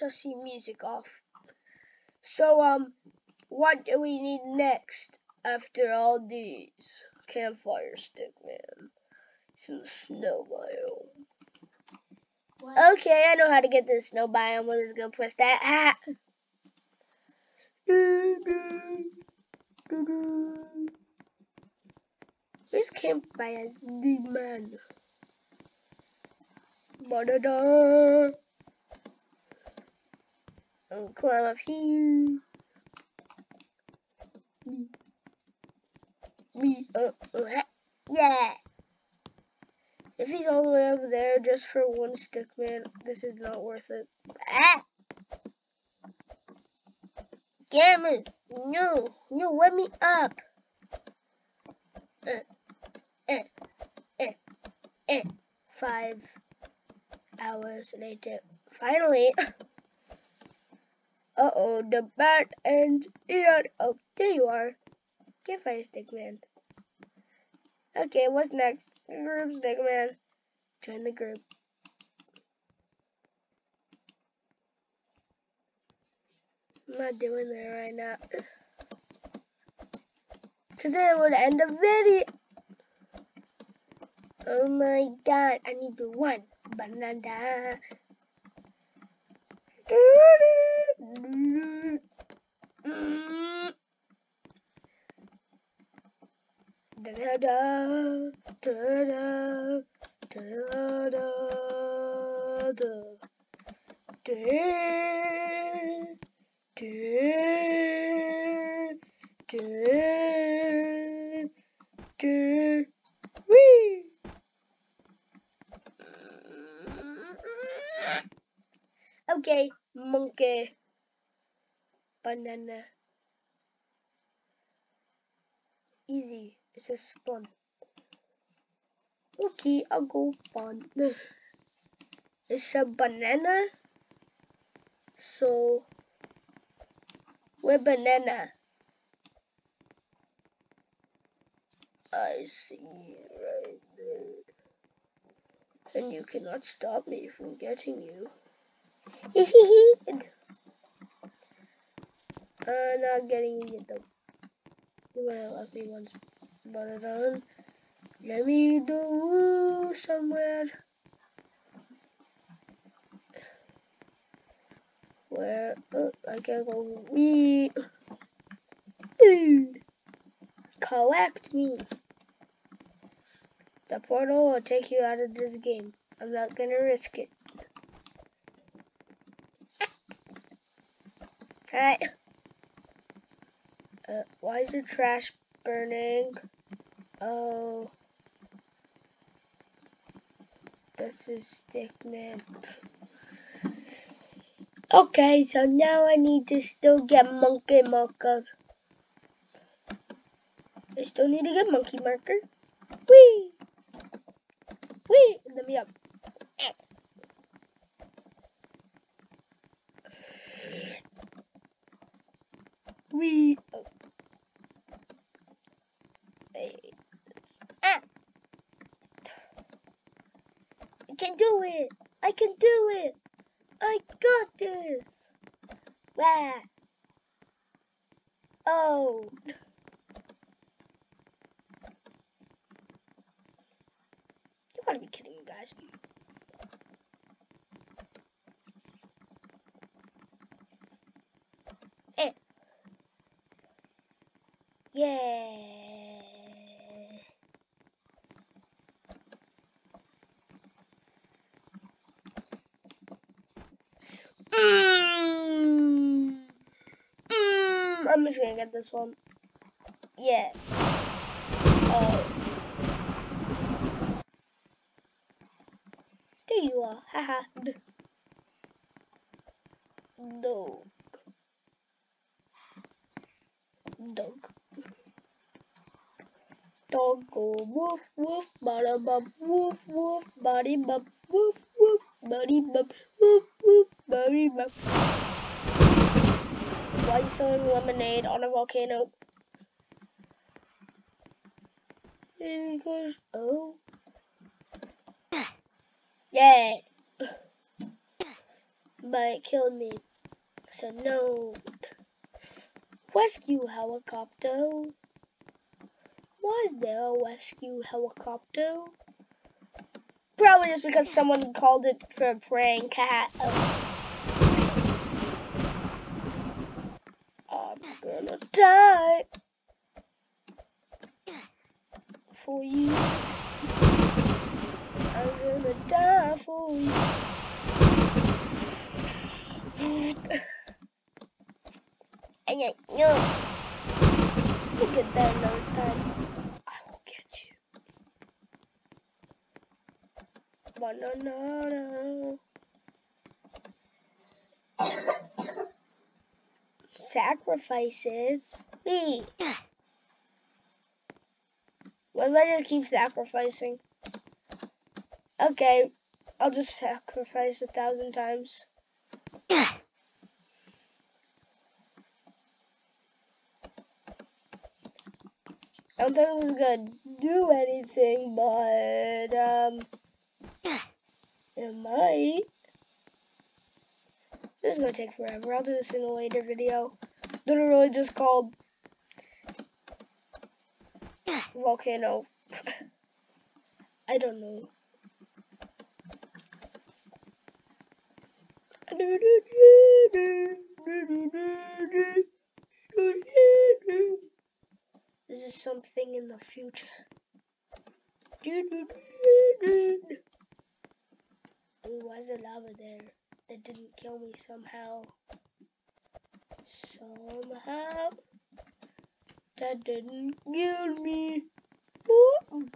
sussy music off. So, um, what do we need next after all these? Campfire stick, man. Some snow biome. What? Okay, I know how to get the snow biome. I'm just gonna press that. Ha! Where's campfire man? Ba-da-da. I'll climb up here. Me. Me. Uh, yeah. If he's all the way up there just for one stick, man, this is not worth it. Ah! Damn it! No! No, let me up! Uh, eh, eh, eh. Five hours later. Finally! Uh-oh, the bat and Ian. Oh, there you are. Get fire stick, man. Okay, what's next? Group stick, man. Join the group. I'm not doing that right now. Because then it would end the video. Oh my god, I need the one banana. Okay, monkey, banana, easy. It's a spawn. Okay, I'll go fun. It's a banana. So, where banana? I see you right there. And you cannot stop me from getting you. uh, not getting you though. You to lucky ones it on. Let me do somewhere. Where oh, I can go we collect me. The portal will take you out of this game. I'm not gonna risk it. Alright. Uh, why is your trash burning? Oh. This is Stickman. Okay, so now I need to still get Monkey Marker. I still need to get Monkey Marker. Whee! Whee! Let me up. Whee! Oh. can do it. I can do it. I got this. Wow. Oh. You gotta be guys. Eh. Yeah. I'm just gonna get this one. Yeah. Oh. You. Haha. Dog. Dog. Dog go woof woof bada bub woof woof body bub woof woof body bub woof woof body bub. Why are you selling lemonade on a volcano? Because, oh. Yeah. but it killed me. So no. Rescue helicopter. Is there a rescue helicopter? Probably just because someone called it for a praying cat. Um, I'm gonna die for you. I'm gonna die for you. and then, no. Look at that another time. I will get you. Banana. Sacrifices. Me. What if I just keep sacrificing? Okay, I'll just sacrifice a thousand times. I don't think it was gonna do anything, but um, it might. This is gonna take forever. I'll do this in a later video. Literally just called volcano. I don't know. This is something in the future. Ooh, was a there lava there? That didn't kill me somehow. Somehow. That didn't kill me. Ooh.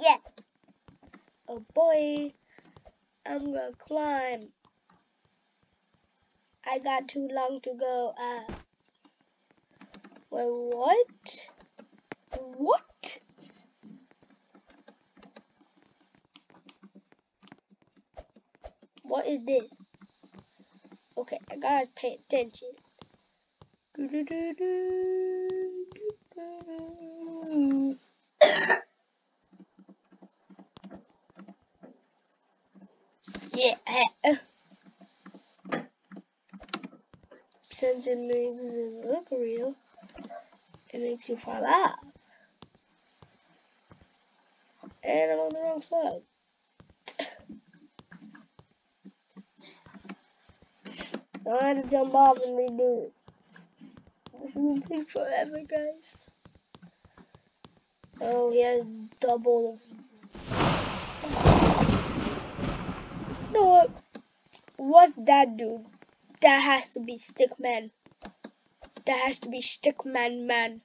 Yes. Oh boy. I'm gonna climb. I got too long to go up. Wait, what? What? What is this? Okay, I gotta pay attention. yeah. It makes it look real, it makes you fall off. And I'm on the wrong side. I had to jump off and redo it. This will take forever, guys. Oh, he has double. you know what? What's that dude? That has to be Stickman. That has to be Stickman man.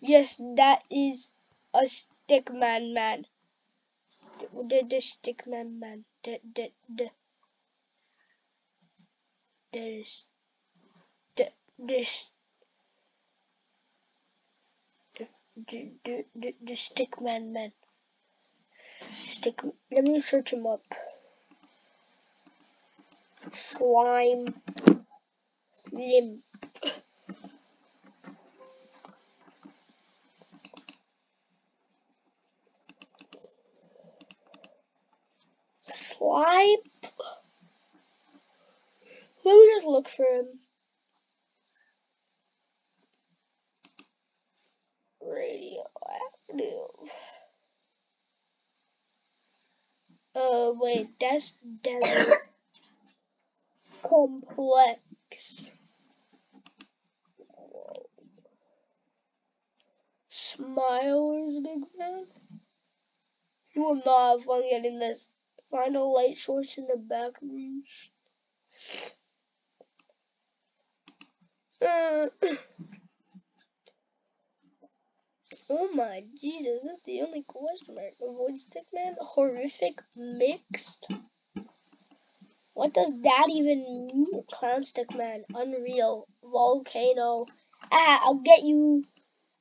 Yes, that is a Stickman man. The, the Stickman man. The, the, the. The, this the, the, the, the Stickman man. Stick. Let me search him up slime slim. Slime? Let me just look for him. Radioactive. Uh wait that's desert complex. Smile is big man. You will not have fun getting this. Find a light source in the back room. Uh, oh my Jesus, that's the only question mark. Avoid Stickman? Horrific mixed? What does that even mean? Clown stick man, unreal, volcano. Ah, I'll get you.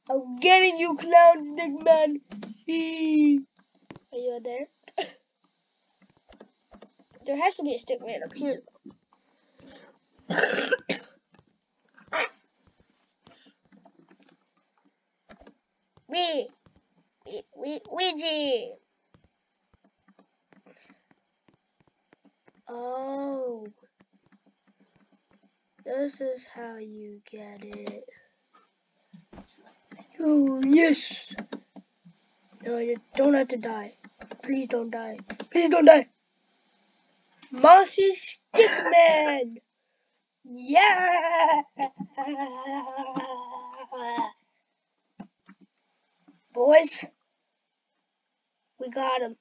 I'm getting you, clown stick man. Are you there? there has to be a stick man up here. we, we, Ouija. Oh. This is how you get it. Oh, yes! No, you don't have to die. Please don't die. Please don't die! Mossy Stickman! Yeah! Boys, we got him.